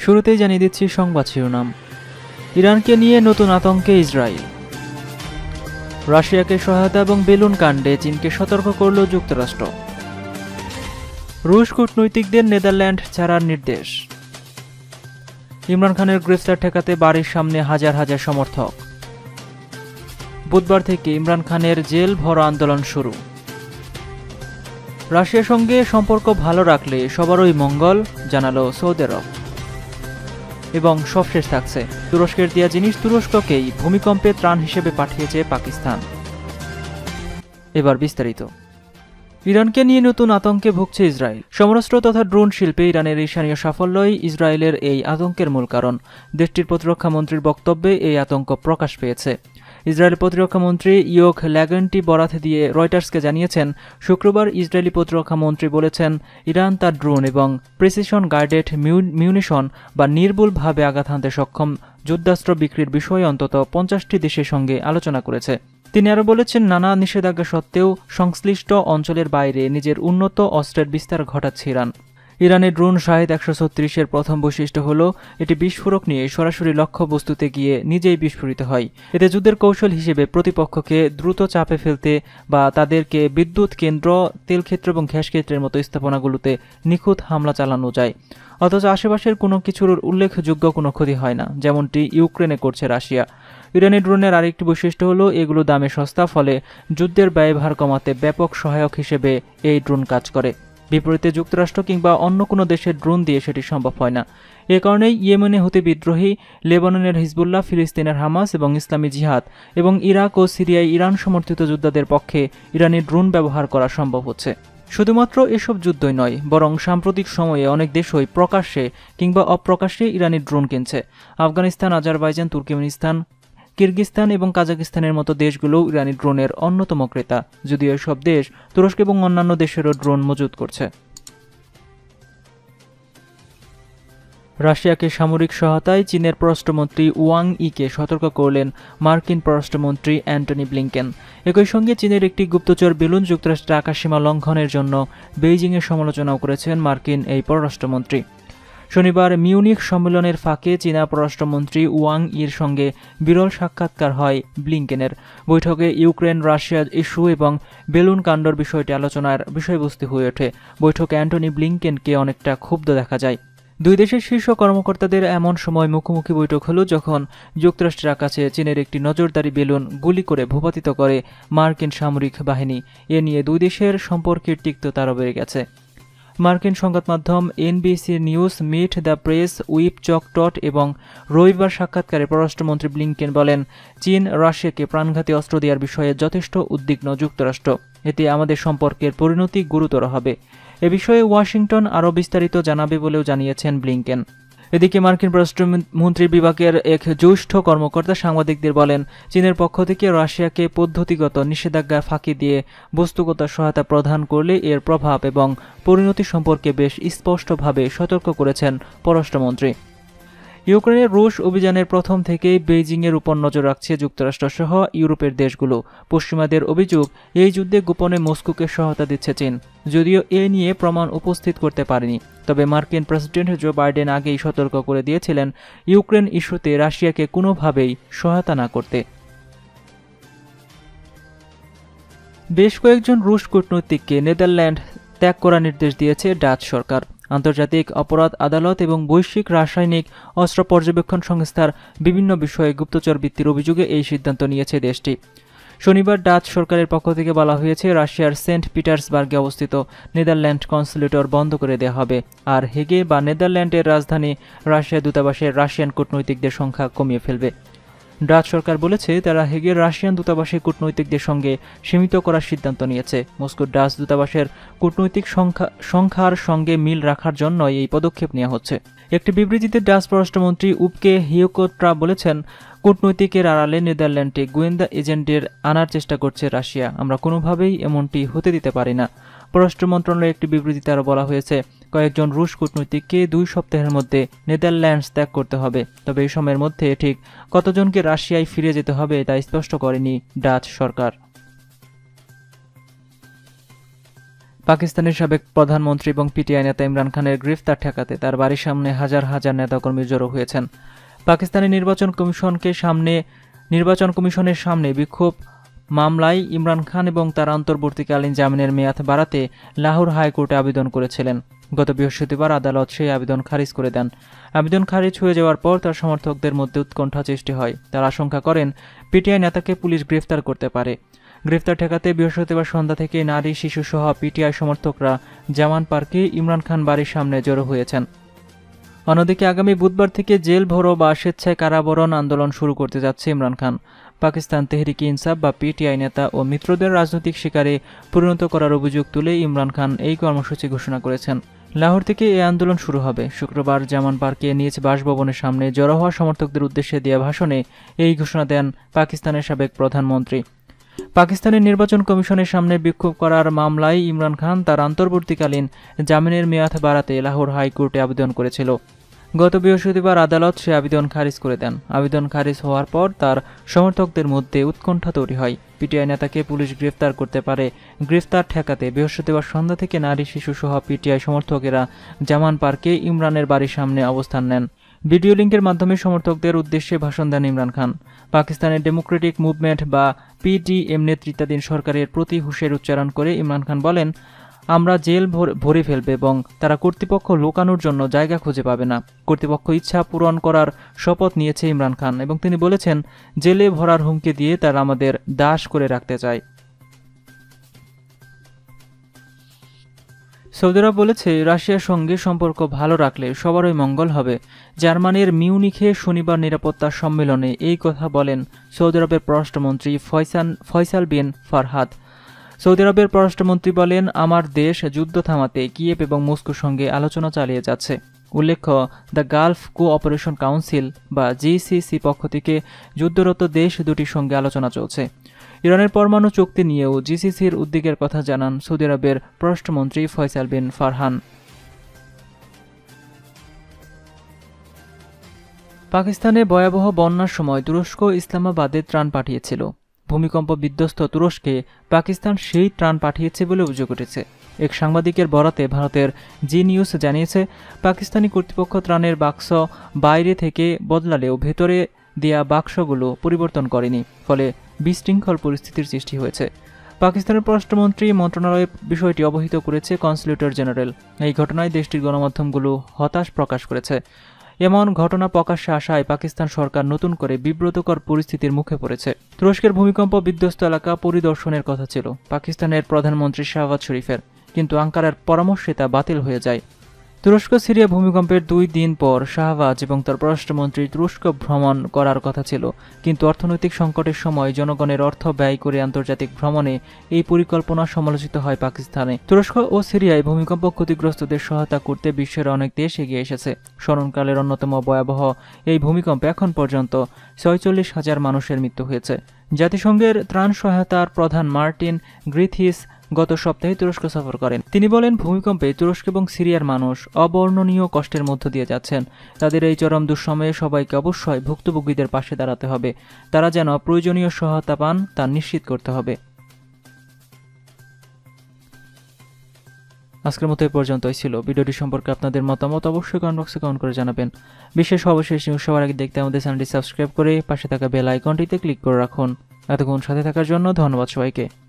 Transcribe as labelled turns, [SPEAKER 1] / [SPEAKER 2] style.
[SPEAKER 1] শুরুতেই জানিয়ে দিচ্ছি সংবাদ শিরোনাম। ইরানকে নিয়ে নতুন আতঙ্কে ইসরায়েল। রাশিয়াকে সহায়তা এবং বেলুন কাণ্ডে চীনকে সতর্ক করল যুক্তরাষ্ট্র। রুশ কূটনৈতিকদের নেদারল্যান্ড ছাড়ার নির্দেশ। ইমরান খানের গ্রেফতার ঠেকাতে বাড়ির সামনে হাজার হাজার সমর্থক। বুধবার থেকে ইমরান খানের জেল ভরা আন্দোলন শুরু। রাশিয়ার সঙ্গে সম্পর্ক ভালো রাখলে সবারই মঙ্গল, জানালো সৌদি আরব। এবং সবশেষ থাকছে। তুরস্কের দেয়া জিনিস তুরস্ককেই ভূমিকম্পে ত্রাণ হিসেবে পাঠিয়েছে পাকিস্তান। এবার বিস্তারিত। ইরানকে নিয়ে নতুন আতঙ্কে ভুগছে ইসরায়েল। সমরাস্ত্র তথা ড্রোন শিল্পে ইরানের ঈশানীয় সাফল্যই ইসরায়েলের এই আতঙ্কের মূল কারণ। দেশটির প্রতিরক্ষা মন্ত্রীর বক্তব্যে এই আতঙ্ক প্রকাশ পেয়েছে। ইসরায়েল প্রতিরক্ষা মন্ত্রী ইয়োক ল্যাগনটি বরাত দিয়ে রয়টার্সকে জানিয়েছেন, শুক্রবার ইসরায়েলি প্রতিরক্ষা মন্ত্রী বলেছেন, ইরান তার ড্রোন এবং প্রিসিশন গাইডেড মিউনিশন বা নির্ভুলভাবে আঘাত হানতে সক্ষম যুদ্ধাস্ত্র বিক্রির বিষয়ে অন্তত পঞ্চাশটি দেশের সঙ্গে আলোচনা করেছে। তিনি আরও বলেছেন, নানা নিষেধাজ্ঞা সত্ত্বেও সংশ্লিষ্ট অঞ্চলের বাইরে নিজের উন্নত অস্ত্রের বিস্তার ঘটাচ্ছে ইরান। ইরানের ড্রোন শাহেদ একশো ছত্রিশের প্রথম বৈশিষ্ট্য হল, এটি বিস্ফোরক নিয়ে সরাসরি লক্ষ্যবস্তুতে গিয়ে নিজেই বিস্ফোরিত হয়। এতে যুদ্ধের কৌশল হিসেবে প্রতিপক্ষকে দ্রুত চাপে ফেলতে বা তাদেরকে বিদ্যুৎ কেন্দ্র, তেলক্ষেত্র এবং ক্ষেত্রের মতো স্থাপনাগুলোতে নিখুঁত হামলা চালানো যায়। অথচ আশেপাশের কোনো কিছুর উল্লেখযোগ্য কোনো ক্ষতি হয় না, যেমনটি ইউক্রেনে করছে রাশিয়া। ইরানি ড্রোনের আরেকটি বৈশিষ্ট্য হলো, এগুলো দামে সস্তা, ফলে যুদ্ধের ব্যয়ভার কমাতে ব্যাপক সহায়ক হিসেবে এই ড্রোন কাজ করে। বিপরীতে যুক্তরাষ্ট্র কিংবা অন্য কোনো দেশের ড্রোন দিয়ে সেটি সম্ভব হয় না। এ কারণেই ইয়েমেনে হতে বিদ্রোহী লেবাননের হিজবুল্লাহ, ফিলিস্তিনের হামাস এবং ইসলামী জিহাদ এবং ইরাক ও সিরিয়ায় ইরান সমর্থিত যোদ্ধাদের পক্ষে ইরানি ড্রোন ব্যবহার করা সম্ভব হচ্ছে। শুধুমাত্র এসব যুদ্ধই নয়, বরং সাম্প্রতিক সময়ে অনেক দেশই প্রকাশ্যে কিংবা অপ্রকাশ্যে ইরানি ড্রোন কিনছে। আফগানিস্তান, আজারবাইজান, তুর্কমেনিস্তান কিরগিস্তান এবং কাজাকিস্তানের মতো দেশগুলোও ইরানি ড্রোনের অন্যতম ক্রেতা, যদিও এসব দেশ তুরস্ক এবং অন্যান্য দেশেরও ড্রোন মজুত করছে। রাশিয়াকে সামরিক সহায়তায় চীনের পররাষ্ট্রমন্ত্রী ওয়াং ইকে সতর্ক করলেন মার্কিন পররাষ্ট্রমন্ত্রী অ্যান্টনি ব্লিংকেন। একই সঙ্গে চীনের একটি গুপ্তচর বেলুন যুক্তরাষ্ট্রের আকাশসীমা লঙ্ঘনের জন্য বেইজিংয়ের সমালোচনাও করেছেন মার্কিন এই পররাষ্ট্রমন্ত্রী। শনিবার মিউনিক সম্মেলনের ফাঁকে চীনা পররাষ্ট্রমন্ত্রী ওয়াং ইর সঙ্গে বিরল সাক্ষাৎকার হয় ব্লিংকেনের। বৈঠকে ইউক্রেন, রাশিয়া ইস্যু এবং বেলুন কাণ্ডর বিষয়টি আলোচনার বিষয়বস্তু হয়ে ওঠে। বৈঠকে অ্যান্টনি ব্লিংকেনকে অনেকটা ক্ষুব্ধ দেখা যায়। দুই দেশের শীর্ষ কর্মকর্তাদের এমন সময় মুখোমুখি বৈঠক হলো যখন যুক্তরাষ্ট্রের কাছে চীনের একটি নজরদারি বেলুন গুলি করে ভূপাতিত করে মার্কিন সামরিক বাহিনী। এ নিয়ে দুই দেশের সম্পর্কের তিক্ততা আরও বেড়ে গেছে। মার্কিন সংবাদ মাধ্যম NBC News, Meet the Press, weep চকটট এবং রবিবার সাক্ষাৎকারে পররাষ্ট্রমন্ত্রী ব্লিংকেন বলেন, চীন রাশিয়াকে প্রাণঘাতী অস্ত্র দেওয়ার বিষয়ে যথেষ্ট উদ্বিগ্ন যুক্তরাষ্ট্র। এতে আমাদের সম্পর্কের পরিণতি গুরুতর হবে। এ বিষয়ে ওয়াশিংটন আরও বিস্তারিত জানাবে বলেও জানিয়েছেন ব্লিংকেন। এদিকে মার্কিন পররাষ্ট্রমন্ত্রী বিভাগের এক জ্যেষ্ঠ কর্মকর্তা সাংবাদিকদের বলেন, চীনের পক্ষ থেকে রাশিয়াকে পদ্ধতিগত নিষেধাজ্ঞা ফাঁকি দিয়ে বস্তুগত সহায়তা প্রদান করলে এর প্রভাব এবং পরিণতি সম্পর্কে বেশ স্পষ্টভাবে সতর্ক করেছেন পররাষ্ট্রমন্ত্রী। ইউক্রেনের রুশ অভিযানের প্রথম থেকেই বেইজিংয়ের উপর নজর রাখছে যুক্তরাষ্ট্রসহ ইউরোপের দেশগুলো। পশ্চিমাদের অভিযোগ, এই যুদ্ধে গোপনে মস্কোকে সহায়তা দিচ্ছে চীন। যদিও এ নিয়ে প্রমাণ উপস্থিত করতে পারেনি। তবে মার্কিন প্রেসিডেন্ট জো বাইডেন আগেই সতর্ক করে দিয়েছিলেন, ইউক্রেন ইস্যুতে রাশিয়াকে কোনোভাবেই সহায়তা না করতে। বেশ কয়েকজন রুশ কূটনৈতিককে নেদারল্যান্ড ত্যাগ করার নির্দেশ দিয়েছে ডাচ সরকার। আন্তর্জাতিক অপরাধ আদালত এবং বৈশ্বিক রাসায়নিক অস্ত্র পর্যবেক্ষণ সংস্থার বিভিন্ন বিষয়ে গুপ্তচর বৃত্তির অভিযোগে এই সিদ্ধান্ত নিয়েছে দেশটি। শনিবার ডাচ সরকারের পক্ষ থেকে বলা হয়েছে, রাশিয়ার সেন্ট পিটার্সবার্গে অবস্থিত নেদারল্যান্ড কনসুলেটর বন্ধ করে দেওয়া হবে। আর হেগে বা নেদারল্যান্ডের রাজধানী রাশিয়া দূতাবাসের রাশিয়ান কূটনৈতিকদের সংখ্যা কমিয়ে ফেলবে। ডাচ সরকার বলেছে তারা হেগের রাশিয়ান দূতাবাসে কূটনৈতিকদের সঙ্গে সীমিত করার সিদ্ধান্ত নিয়েছে। মস্কোর ডাচ দূতাবাসের কূটনৈতিক সংখ্যা সংখ্যার সঙ্গে মিল রাখার জন্য এই পদক্ষেপ নেওয়া হচ্ছে। একটি বিবৃতিতে ডাচ পররাষ্ট্রমন্ত্রী উপকে হিয়োকোট্রা বলেছেন, কূটনৈতিকের আড়ালে নেদারল্যান্ডে গোয়েন্দা এজেন্টের আনার চেষ্টা করছে রাশিয়া। আমরা কোনোভাবেই এমনটি হতে দিতে পারি না। পররাষ্ট্র মন্ত্রণালয়ের একটি বিবৃতিতে আরও বলা হয়েছে, কয়েকজন রুশ কূটনৈতিককে দুই সপ্তাহের মধ্যে নেদারল্যান্ডস ত্যাগ করতে হবে। তবে এই সময়ের মধ্যে ঠিক কতজনকে রাশিয়ায় ফিরে যেতে হবে তা স্পষ্ট করেনি ডাচ সরকার। পাকিস্তানের সাবেক প্রধানমন্ত্রী এবং পিটিআই নেতা ইমরান খানের গ্রেফতার ঠেকাতে তার বাড়ির সামনে হাজার হাজার নেতাকর্মী জড়ো হয়েছেন। পাকিস্তানি নির্বাচন কমিশনকে সামনে, নির্বাচন কমিশনের সামনে বিক্ষোভ মামলায় ইমরান খান এবং তার অন্তর্বর্তীকালীন জামিনের মেয়াদ বাড়াতে লাহোর হাইকোর্টে আবেদন করেছিলেন। গত বৃহস্পতিবার আদালত সেই আবেদন খারিজ করে দেন। আবেদন খারিজ হয়ে যাওয়ার পর তার সমর্থকদের মধ্যে উৎকণ্ঠা সৃষ্টি হয়। তারা আশঙ্কা করেন, পিটিআই নেতাকে পুলিশ গ্রেফতার করতে পারে। গ্রেফতার ঠেকাতে বৃহস্পতিবার সন্ধ্যা থেকে নারী শিশুসহ পিটিআই সমর্থকরা জামান পার্কে ইমরান খান বাড়ির সামনে জড়ো হয়েছেন। অন্যদিকে আগামী বুধবার থেকে জেল ভরো বা স্বেচ্ছায় কারাবরণ আন্দোলন শুরু করতে যাচ্ছে ইমরান খান। পাকিস্তান তেহরিকি ইনসাফ বা পিটিআই নেতা ও মিত্রদের রাজনৈতিক শিকারে পরিণত করার অভিযোগ তুলে ইমরান খান এই কর্মসূচি ঘোষণা করেছেন। লাহোর থেকে এই আন্দোলন শুরু হবে। শুক্রবার জামান পার্কে নিজ বাসভবনের সামনে জড়ো হওয়া সমর্থকদের উদ্দেশ্যে দেওয়া ভাষণে এই ঘোষণা দেন পাকিস্তানের সাবেক প্রধানমন্ত্রী। পাকিস্তানের নির্বাচন কমিশনের সামনে বিক্ষোভ করার মামলায় ইমরান খান তার অন্তর্বর্তীকালীন জামিনের মেয়াদ বাড়াতে লাহোর হাইকোর্টে আবেদন করেছিল। গত বৃহস্পতিবার আদালত সে আবেদন খারিজ করে দেন। আবেদন খারিজ হওয়ার পর তার সমর্থকদের মধ্যে উৎকণ্ঠা তৈরি হয়। পিটিআই নেতাকে পুলিশ গ্রেফতার করতে পারে। গ্রেফতার ঠেকাতে বৃহস্পতিবার সন্ধ্যা থেকে নারী শিশুসহ পিটিআই সমর্থকেরা জামান পার্কে ইমরানের বাড়ির সামনে অবস্থান নেন। ভিডিও লিঙ্কের মাধ্যমে সমর্থকদের উদ্দেশ্যে ভাষণ দেন ইমরান খান। পাকিস্তানের ডেমোক্রেটিক মুভমেন্ট বা পিডিএম নেতৃত্বাধীন সরকারের প্রতি হুশের উচ্চারণ করে ইমরান খান বলেন আমরা জেল ভরে ফেলবে এবং তারা কর্তৃপক্ষ লোকানোর জন্য জায়গা খুঁজে পাবে না। কর্তৃপক্ষ ইচ্ছা পূরণ করার শপথ নিয়েছে ইমরান খান এবং তিনি বলেছেন, জেলে ভরার হুমকি দিয়ে তারা আমাদের দাস করে রাখতে চায়। সৌদি আরব বলেছে, রাশিয়ার সঙ্গে সম্পর্ক ভালো রাখলে সবারই মঙ্গল হবে। জার্মানির মিউনিখে শনিবার নিরাপত্তা সম্মেলনে এই কথা বলেন সৌদি আরবের পররাষ্ট্রমন্ত্রী ফয়সান ফয়সাল বিন ফারহাদ। সৌদি আরবের পররাষ্ট্রমন্ত্রী বলেন, আমার দেশ যুদ্ধ থামাতে কিয়েভ এবং মস্কোর সঙ্গে আলোচনা চালিয়ে যাচ্ছে। উল্লেখ্য, the Gulf Cooperation Council বা জিসিসি পক্ষ থেকে যুদ্ধরত দেশ দুটির সঙ্গে আলোচনা চলছে। ইরানের পরমাণু চুক্তি নিয়েও জিসিসির উদ্বেগের কথা জানান সৌদি আরবের পররাষ্ট্রমন্ত্রী ফয়সাল বিন ফারহান। পাকিস্তানে ভয়াবহ বন্যার সময় তুরস্ক ইসলামাবাদে ত্রাণ পাঠিয়েছিল। ভূমিকম্প বিধ্বস্ত তুরস্কে পাকিস্তান সেই ত্রাণ পাঠিয়েছে বলে অভিযোগ উঠেছে। এক সাংবাদিকের বরাতে ভারতের জি নিউজ জানিয়েছে, পাকিস্তানি কর্তৃপক্ষ ত্রাণের বাক্স বাইরে থেকে বদলালেও ভেতরে দেয়া বাক্সগুলো পরিবর্তন করেনি, ফলে বিশৃঙ্খল পরিস্থিতির সৃষ্টি হয়েছে। পাকিস্তানের পররাষ্ট্রমন্ত্রী মন্ত্রণালয় বিষয়টি অবহিত করেছে কনসুলেটর জেনারেল। এই ঘটনায় দেশটির গণমাধ্যমগুলো হতাশ প্রকাশ করেছে। এমন ঘটনা প্রকাশ্যে আসায় পাকিস্তান সরকার নতুন করে বিব্রতকর পরিস্থিতির মুখে পড়েছে। তুরস্কের ভূমিকম্প বিধ্বস্ত এলাকা পরিদর্শনের কথা ছিল। পাকিস্তানের প্রধানমন্ত্রী শাহবাজ শরীফের। কিন্তু আঙ্কারার পরামর্শে তা বাতিল হয়ে যায়। তুরস্ক, সিরিয়া ভূমিকম্পের দুই দিন পর শাহবাজ এবং তার পররাষ্ট্রমন্ত্রী তুরস্ক ভ্রমণ করার কথা ছিল। কিন্তু অর্থনৈতিক সংকটের সময় জনগণের অর্থ ব্যয় করে আন্তর্জাতিক ভ্রমণে এই পরিকল্পনা সমালোচিত হয় পাকিস্তানে। তুরস্ক ও সিরিয়ায় ভূমিকম্প ক্ষতিগ্রস্তদের সহায়তা করতে বিশ্বের অনেক দেশ এগিয়ে এসেছে। স্মরণকালের অন্যতম ভয়াবহ এই ভূমিকম্পে এখন পর্যন্ত ছয়চল্লিশ হাজার মানুষের মৃত্যু হয়েছে। জাতিসংঘের ত্রাণ সহায়তার প্রধান মার্টিন গ্রিথিস গত সপ্তাহে তুরস্ক সফর করেন। তিনি বলেন, ভূমিকম্পে তুরস্ক এবং সিরিয়ার মানুষ অবর্ণনীয় কষ্টের মধ্য দিয়ে যাচ্ছেন। তাদের এই চরম দুঃসময়ে সবাইকে অবশ্যই ভুক্তভোগীদের পাশে দাঁড়াতে হবে। তারা যেন প্রয়োজনীয় সহায়তা পান, তা নিশ্চিত করতে হবে। আজকের মতো এই পর্যন্তই ছিল। ভিডিওটি সম্পর্কে আপনাদের মতামত অবশ্যই কমেন্ট বক্সে কমেন্ট করে জানাবেন। বিশেষ সর্বশেষ নিউজ সবার আগে দেখতে আমাদের চ্যানেলটি সাবস্ক্রাইব করে পাশে থাকা বেল আইকনটিতে ক্লিক করে রাখুন। এতক্ষণ সাথে থাকার জন্য ধন্যবাদ সবাইকে।